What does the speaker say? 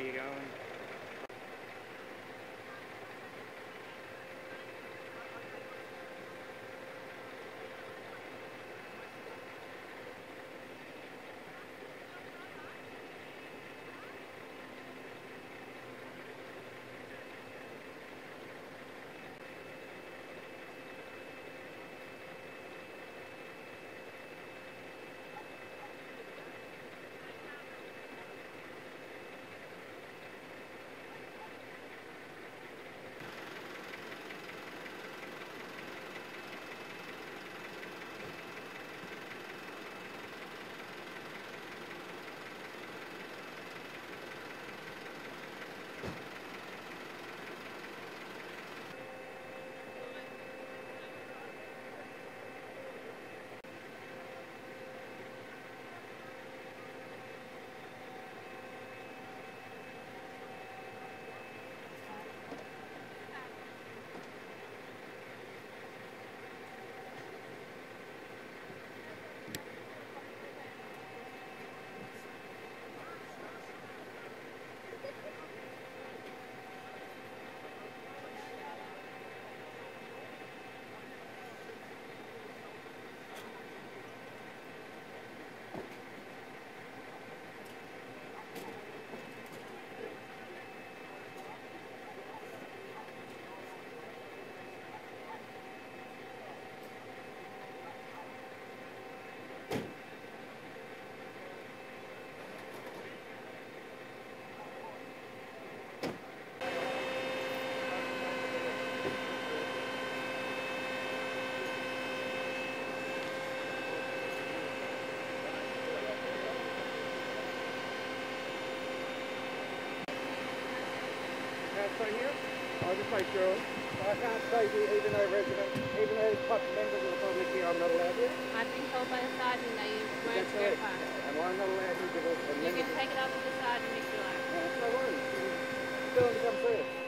aí, galera. Can't here? I'll just make sure. I can't here even though residents, even though members of the public here, I'm not allowed here. I've been told by the sergeant that you weren't That's very correct. far. And I'm not allowed here because You can take it up with the sergeant if you like. It's no worries. Tell them to come see us.